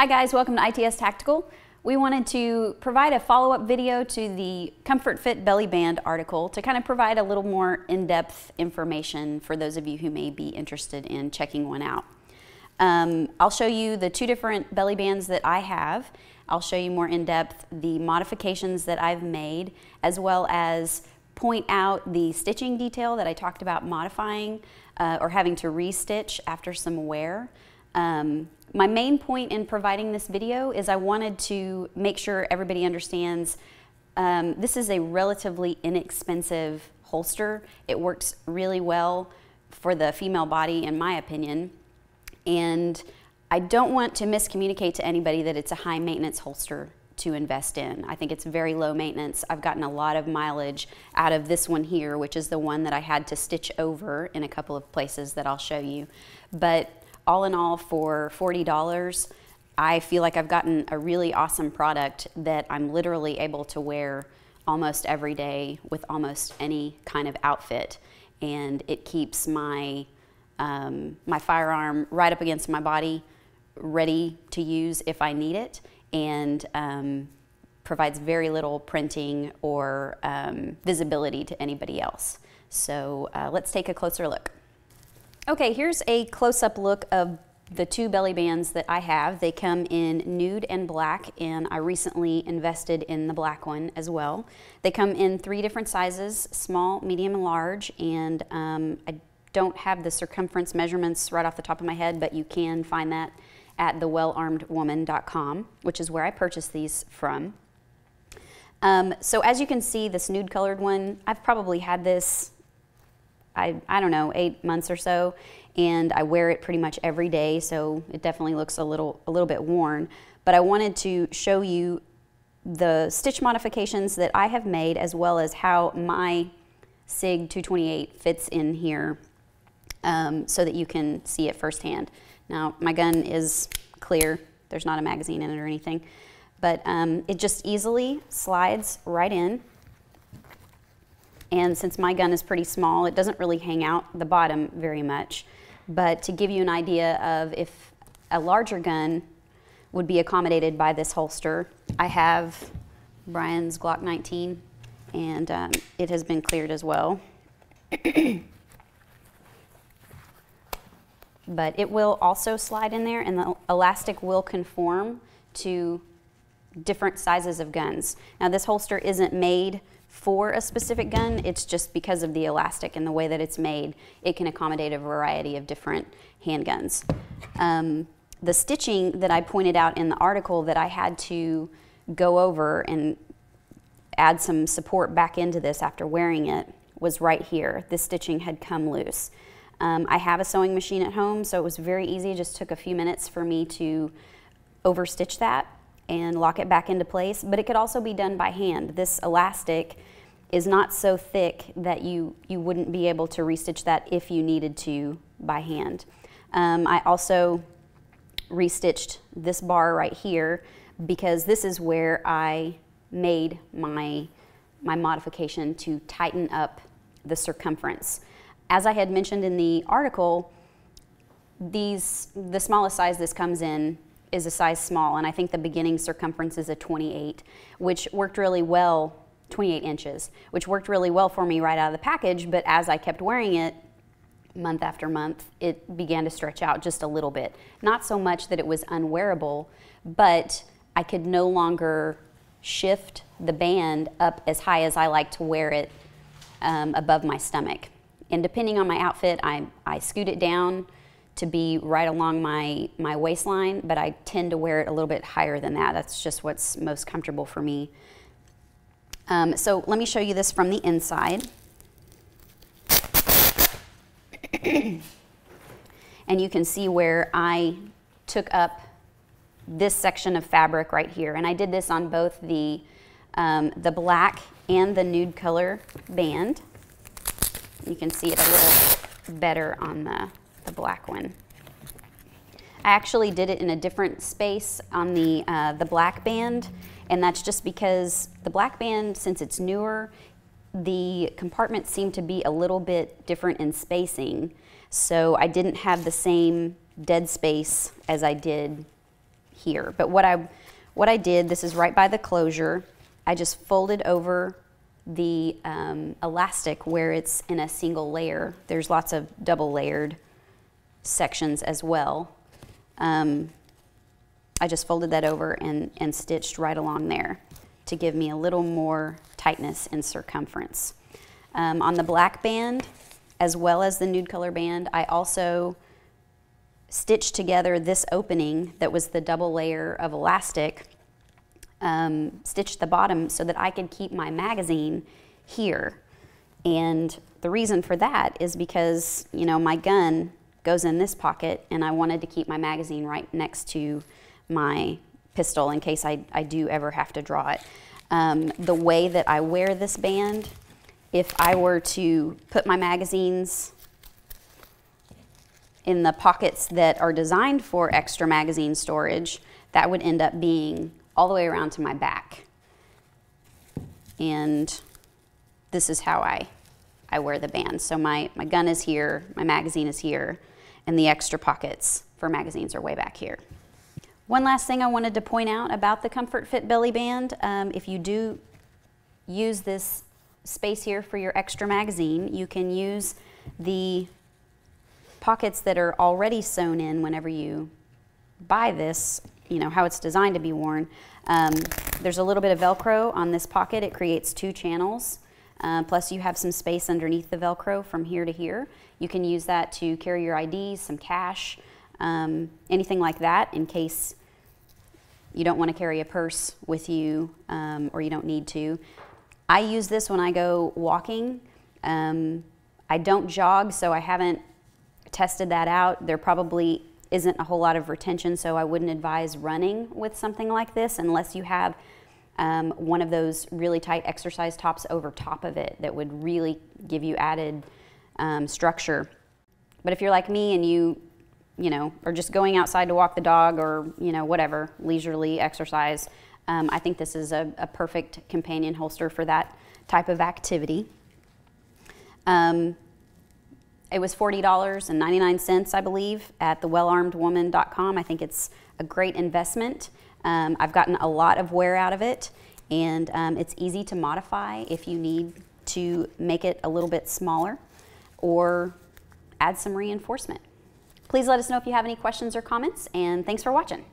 Hi guys, welcome to ITS Tactical. We wanted to provide a follow-up video to the Comfort Fit Belly Band article to kind of provide a little more in-depth information for those of you who may be interested in checking one out. Um, I'll show you the two different belly bands that I have. I'll show you more in depth the modifications that I've made, as well as point out the stitching detail that I talked about modifying uh, or having to restitch after some wear. Um, my main point in providing this video is I wanted to make sure everybody understands um, this is a relatively inexpensive holster. It works really well for the female body in my opinion. And I don't want to miscommunicate to anybody that it's a high maintenance holster to invest in. I think it's very low maintenance. I've gotten a lot of mileage out of this one here, which is the one that I had to stitch over in a couple of places that I'll show you. But all in all, for $40, I feel like I've gotten a really awesome product that I'm literally able to wear almost every day with almost any kind of outfit. And it keeps my um, my firearm right up against my body, ready to use if I need it, and um, provides very little printing or um, visibility to anybody else. So uh, let's take a closer look. Okay, here's a close-up look of the two belly bands that I have. They come in nude and black, and I recently invested in the black one as well. They come in three different sizes, small, medium, and large, and um, I don't have the circumference measurements right off the top of my head, but you can find that at thewellarmedwoman.com, which is where I purchased these from. Um, so as you can see, this nude colored one, I've probably had this, I, I don't know, eight months or so, and I wear it pretty much every day, so it definitely looks a little, a little bit worn. But I wanted to show you the stitch modifications that I have made as well as how my SIG 238 fits in here um, so that you can see it firsthand. Now, my gun is clear. There's not a magazine in it or anything. But um, it just easily slides right in. And since my gun is pretty small, it doesn't really hang out the bottom very much. But to give you an idea of if a larger gun would be accommodated by this holster, I have Brian's Glock 19, and um, it has been cleared as well. but it will also slide in there and the elastic will conform to different sizes of guns. Now this holster isn't made for a specific gun, it's just because of the elastic and the way that it's made, it can accommodate a variety of different handguns. Um, the stitching that I pointed out in the article that I had to go over and add some support back into this after wearing it was right here. This stitching had come loose. Um, I have a sewing machine at home, so it was very easy. It just took a few minutes for me to overstitch that and lock it back into place, but it could also be done by hand. This elastic is not so thick that you, you wouldn't be able to restitch that if you needed to by hand. Um, I also restitched this bar right here because this is where I made my, my modification to tighten up the circumference as I had mentioned in the article, these the smallest size this comes in is a size small, and I think the beginning circumference is a 28, which worked really well, 28 inches, which worked really well for me right out of the package, but as I kept wearing it, month after month, it began to stretch out just a little bit. Not so much that it was unwearable, but I could no longer shift the band up as high as I like to wear it um, above my stomach. And depending on my outfit, I, I scoot it down to be right along my, my waistline, but I tend to wear it a little bit higher than that. That's just what's most comfortable for me. Um, so let me show you this from the inside. and you can see where I took up this section of fabric right here. And I did this on both the, um, the black and the nude color band. You can see it a little better on the, the black one. I actually did it in a different space on the, uh, the black band, and that's just because the black band, since it's newer, the compartments seem to be a little bit different in spacing, so I didn't have the same dead space as I did here. But what I, what I did, this is right by the closure, I just folded over the um, elastic where it's in a single layer. There's lots of double layered sections as well. Um, I just folded that over and, and stitched right along there to give me a little more tightness in circumference. Um, on the black band, as well as the nude color band, I also stitched together this opening that was the double layer of elastic, um, stitched the bottom so that I could keep my magazine here. And the reason for that is because, you know, my gun goes in this pocket and I wanted to keep my magazine right next to my pistol in case I, I do ever have to draw it. Um, the way that I wear this band, if I were to put my magazines in the pockets that are designed for extra magazine storage, that would end up being all the way around to my back. And this is how I, I wear the band. So my, my gun is here, my magazine is here, and the extra pockets for magazines are way back here. One last thing I wanted to point out about the Comfort Fit Belly Band, um, if you do use this space here for your extra magazine, you can use the pockets that are already sewn in whenever you buy this, you know, how it's designed to be worn. Um, there's a little bit of Velcro on this pocket. It creates two channels. Uh, plus you have some space underneath the Velcro from here to here. You can use that to carry your IDs, some cash, um, anything like that in case you don't want to carry a purse with you um, or you don't need to. I use this when I go walking. Um, I don't jog, so I haven't tested that out. There probably isn't a whole lot of retention, so I wouldn't advise running with something like this unless you have um, one of those really tight exercise tops over top of it that would really give you added um, structure. But if you're like me and you you know, or just going outside to walk the dog or, you know, whatever, leisurely exercise, um, I think this is a, a, perfect companion holster for that type of activity. Um, it was $40.99, I believe, at thewellarmedwoman.com. I think it's a great investment. Um, I've gotten a lot of wear out of it, and um, it's easy to modify if you need to make it a little bit smaller or add some reinforcement. Please let us know if you have any questions or comments, and thanks for watching.